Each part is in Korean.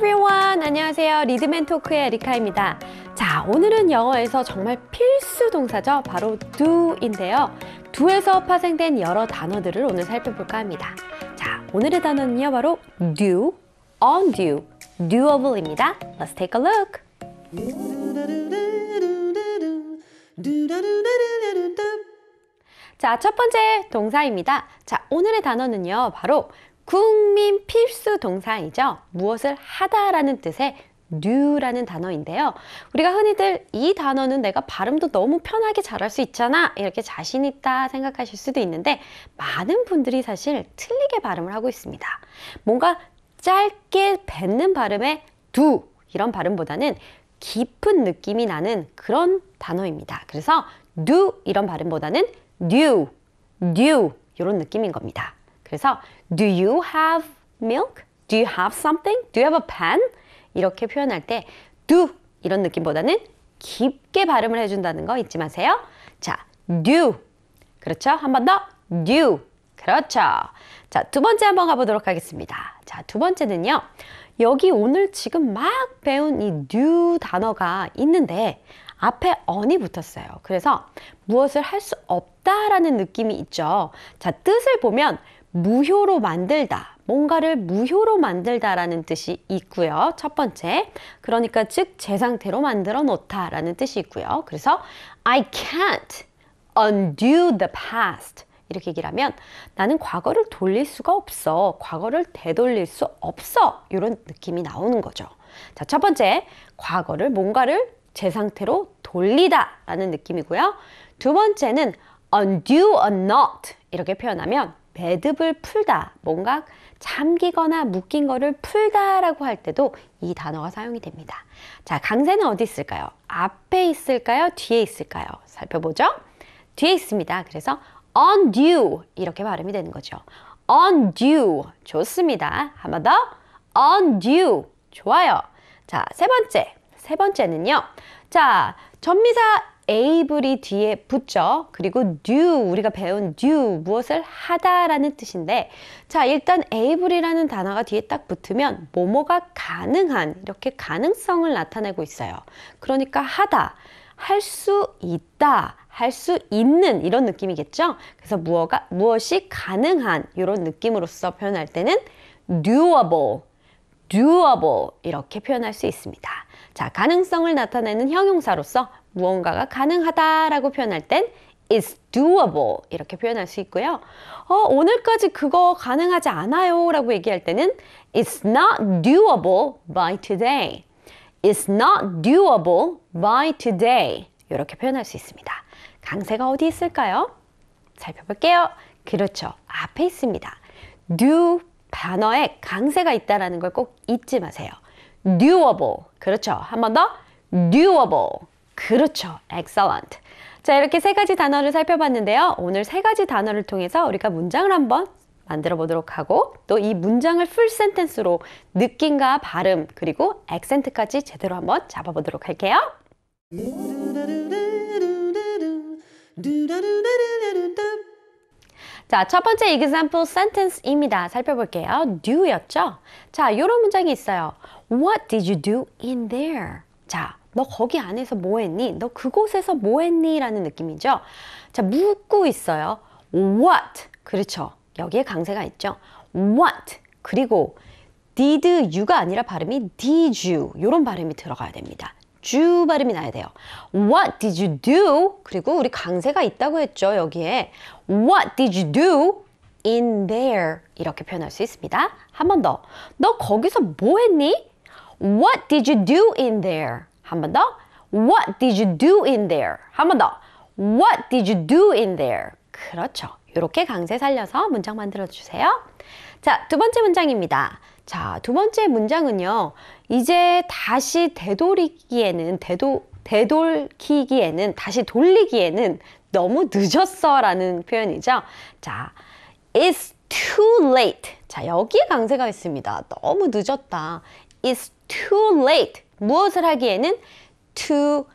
여러분 안녕하세요. 리드맨 토크의 에리카입니다. 자 오늘은 영어에서 정말 필수 동사죠. 바로 do인데요. do에서 파생된 여러 단어들을 오늘 살펴볼까 합니다. 자 오늘의 단어는요 바로 do, undue, doable입니다. Let's take a look. 자, 첫 번째 동사입니다. 자, 오늘의 단어는요, 바로 국민 필수 동사이죠. 무엇을 하다라는 뜻의 do라는 단어인데요. 우리가 흔히들 이 단어는 내가 발음도 너무 편하게 잘할 수 있잖아. 이렇게 자신 있다 생각하실 수도 있는데 많은 분들이 사실 틀리게 발음을 하고 있습니다. 뭔가 짧게 뱉는 발음의 do 이런 발음보다는 깊은 느낌이 나는 그런 단어입니다. 그래서 do 이런 발음보다는 do, do 이런 느낌인 겁니다. 그래서 do you have milk? do you have something? do you have a pen? 이렇게 표현할 때 do 이런 느낌보다는 깊게 발음을 해준다는 거 잊지 마세요. 자, do. 그렇죠? 한 번 더. do. 그렇죠. 자, 두 번째 한번 가보도록 하겠습니다. 자, 두 번째는요. 여기 오늘 지금 막 배운 이 do 단어가 있는데 앞에 on이 붙었어요. 그래서 무엇을 할 수 없다라는 느낌이 있죠. 자, 뜻을 보면 무효로 만들다. 뭔가를 무효로 만들다라는 뜻이 있고요. 첫 번째. 그러니까 즉 제 상태로 만들어 놓다라는 뜻이 있고요. 그래서 I can't undo the past. 이렇게 얘기를 하면 나는 과거를 돌릴 수가 없어. 과거를 되돌릴 수 없어. 이런 느낌이 나오는 거죠. 자, 첫 번째. 과거를 뭔가를 제 상태로 돌리다 라는 느낌이고요. 두 번째는 undo a knot 이렇게 표현하면 매듭을 풀다, 뭔가 잠기거나 묶인 거를 풀다라고 할 때도 이 단어가 사용이 됩니다. 자, 강세는 어디 있을까요? 앞에 있을까요? 뒤에 있을까요? 살펴보죠. 뒤에 있습니다. 그래서 undo 이렇게 발음이 되는 거죠. undo 좋습니다. 한번 더 undo 좋아요. 자, 세 번째. 세 번째는요. 자, 전미사 able이 뒤에 붙죠. 그리고 do, 우리가 배운 do, 무엇을 하다라는 뜻인데 자, 일단 able이라는 단어가 뒤에 딱 붙으면 뭐뭐가 가능한, 이렇게 가능성을 나타내고 있어요. 그러니까 하다, 할 수 있다, 할 수 있는 이런 느낌이겠죠. 그래서 무엇가, 무엇이 가능한 이런 느낌으로서 표현할 때는 doable, doable 이렇게 표현할 수 있습니다. 자, 가능성을 나타내는 형용사로서 무언가가 가능하다라고 표현할 땐 is doable 이렇게 표현할 수 있고요. 어, 오늘까지 그거 가능하지 않아요 라고 얘기할 때는 it's not doable by today. it's not doable by today. 이렇게 표현할 수 있습니다. 강세가 어디 있을까요? 살펴볼게요. 그렇죠. 앞에 있습니다. do 단어에 강세가 있다라는 걸 꼭 잊지 마세요. doable. 그렇죠. 한 번 더. doable. 그렇죠. excellent. 자, 이렇게 세 가지 단어를 살펴봤는데요. 오늘 세 가지 단어를 통해서 우리가 문장을 한번 만들어 보도록 하고 또 이 문장을 풀 센텐스로 느낌과 발음 그리고 액센트까지 제대로 한번 잡아 보도록 할게요. 자, 첫 번째 example sentence입니다. 살펴볼게요. do였죠? 자, 이런 문장이 있어요. What did you do in there? 자, 너 거기 안에서 뭐 했니? 너 그곳에서 뭐 했니? 라는 느낌이죠. 자, 묻고 있어요. What? 그렇죠. 여기에 강세가 있죠. What? 그리고 did you가 아니라 발음이 did you. 이런 발음이 들어가야 됩니다. 주 발음이 나야 돼요. What did you do? 그리고 우리 강세가 있다고 했죠, 여기에. What did you do in there? 이렇게 표현할 수 있습니다. 한 번 더. 너 거기서 뭐 했니? What did you do in there? 한 번 더. What did you do in there? 한 번 더. What did you do in there? 그렇죠. 이렇게 강세 살려서 문장 만들어 주세요. 자, 두 번째 문장입니다. 자, 두 번째 문장은요. 이제 다시 되돌이기에는 되도 되돌키기에는 다시 돌리기에는 너무 늦었어 라는 표현이죠. 자, it's too late. 자, 여기에 강세가 있습니다. 너무 늦었다. it's too late. 무엇을 하기에는 to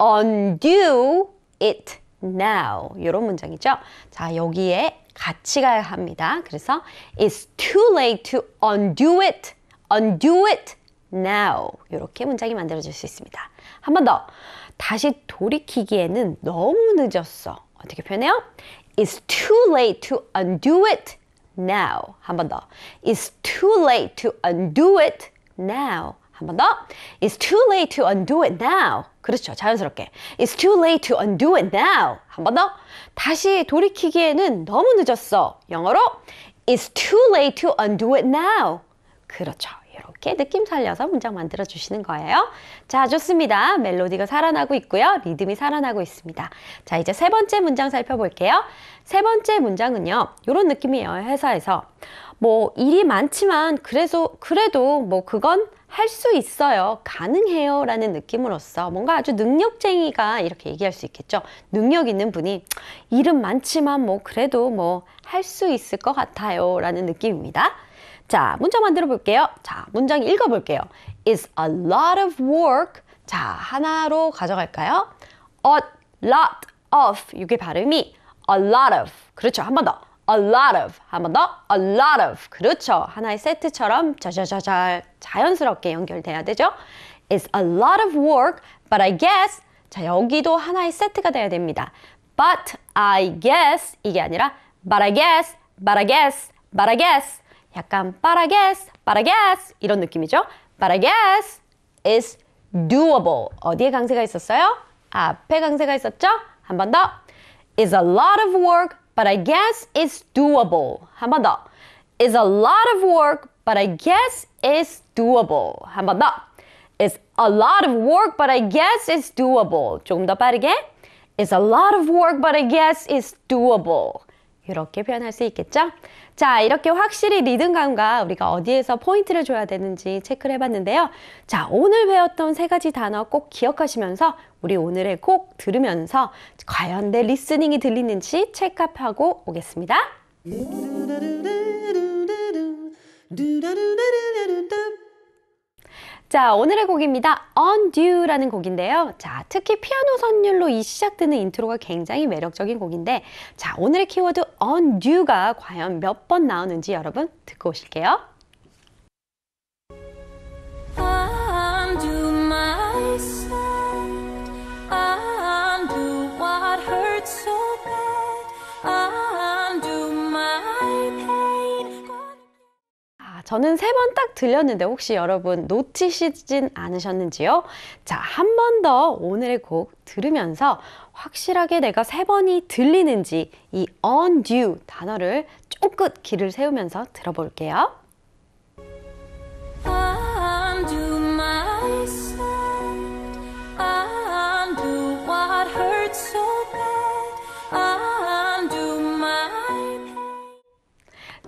undo it now. 이런 문장이죠. 자, 여기에 같이 가야 합니다. 그래서 it's too late to undo it. undo it now. 이렇게 문장이 만들어질 수 있습니다. 한 번 더. 다시 돌이키기에는 너무 늦었어. 어떻게 표현해요? It's too late to undo it now. 한 번 더. It's too late to undo it now. 한 번 더. It's too late to undo it now. 그렇죠. 자연스럽게. It's too late to undo it now. 한 번 더. 다시 돌이키기에는 너무 늦었어. 영어로 It's too late to undo it now. 그렇죠. 이렇게 느낌 살려서 문장 만들어 주시는 거예요. 자, 좋습니다. 멜로디가 살아나고 있고요. 리듬이 살아나고 있습니다. 자, 이제 세 번째 문장 살펴볼게요. 세 번째 문장은요. 이런 느낌이에요. 회사에서. 뭐 일이 많지만 그래서 그래도 뭐 그건 할 수 있어요. 가능해요. 라는 느낌으로써 뭔가 아주 능력쟁이가 이렇게 얘기할 수 있겠죠. 능력 있는 분이 일은 많지만 뭐 그래도 뭐 할 수 있을 것 같아요. 라는 느낌입니다. 자, 문장 만들어 볼게요. 자, 문장 읽어 볼게요. It's a lot of work. 자, 하나로 가져갈까요? A lot of. 이게 발음이 a lot of. 그렇죠. 한 번 더. A lot of. 한 번 더. a lot of. 그렇죠. 하나의 세트처럼 자자자자 자연스럽게 연결돼야 되죠. It's a lot of work, but I guess. 자, 여기도 하나의 세트가 돼야 됩니다. But I guess. 이게 아니라 but I guess, but I guess, but I guess. 약간 but I guess, but I guess 이런 느낌이죠. But I guess is doable. 어디에 강세가 있었어요? 앞에 강세가 있었죠? 한 번 더. Is a lot of work, but I guess it's doable. 한 번 더. Is a lot of work, but I guess it's doable. 한 번 더. It's a lot of work, but I guess it's doable. 조금 더 빠르게. It's a lot of work, but I guess it's doable. 이렇게 표현할 수 있겠죠? 자, 이렇게 확실히 리듬감과 우리가 어디에서 포인트를 줘야 되는지 체크를 해봤는데요. 자, 오늘 배웠던 세 가지 단어 꼭 기억하시면서 우리 오늘의 곡 들으면서 과연 내 listening이 들리는지 체크하고 오겠습니다. 자, 오늘의 곡입니다. Undo라는 곡인데요. 자, 특히 피아노 선율로 이 시작되는 인트로가 굉장히 매력적인 곡인데, 자, 오늘의 키워드 Undo가 과연 몇 번 나오는지 여러분 듣고 오실게요. 저는 세 번 딱 들렸는데 혹시 여러분 놓치시진 않으셨는지요? 자, 한 번 더 오늘의 곡 들으면서 확실하게 내가 세 번이 들리는지 이 undue 단어를 쫑긋 귀를 세우면서 들어볼게요.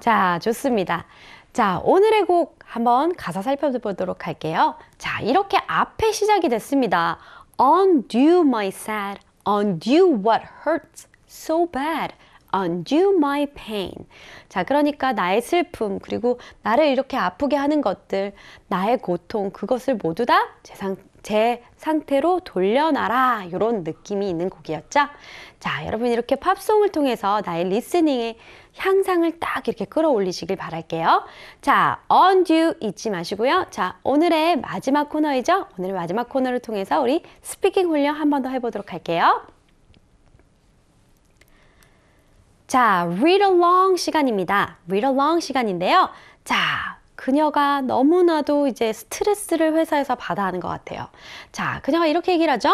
자, 좋습니다. 자, 오늘의 곡 한번 가사 살펴보도록 할게요. 자, 이렇게 앞에 시작이 됐습니다. Undo my sad, undo what hurts so bad, undo my pain. 자, 그러니까 나의 슬픔, 그리고 나를 이렇게 아프게 하는 것들, 나의 고통, 그것을 모두 다 제 상, 제 상태로 돌려놔라. 이런 느낌이 있는 곡이었죠. 자, 여러분 이렇게 팝송을 통해서 나의 listening의 향상을 딱 이렇게 끌어올리시길 바랄게요. 자, undo 잊지 마시고요. 자, 오늘의 마지막 코너이죠. 오늘의 마지막 코너를 통해서 우리 speaking 훈련 한 번 더 해보도록 할게요. 자, read along 시간입니다. read along 시간인데요. 자, 그녀가 너무나도 이제 스트레스를 회사에서 받아 하는 것 같아요. 자, 그녀가 이렇게 얘기를 하죠.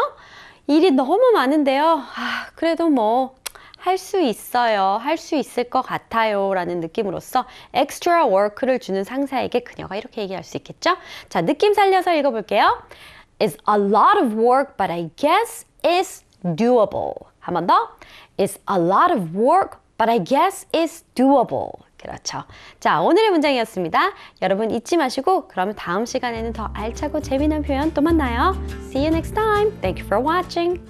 일이 너무 많은데요. 아, 그래도 뭐, 할 수 있어요. 할 수 있을 것 같아요. 라는 느낌으로써 extra work를 주는 상사에게 그녀가 이렇게 얘기할 수 있겠죠? 자, 느낌 살려서 읽어볼게요. It's a lot of work, but I guess it's doable. 한 번 더. It's a lot of work, but I guess it's doable. 그렇죠. 자, 오늘의 문장이었습니다. 여러분 잊지 마시고 그러면 다음 시간에는 더 알차고 재미난 표현 또 만나요. See you next time. Thank you for watching.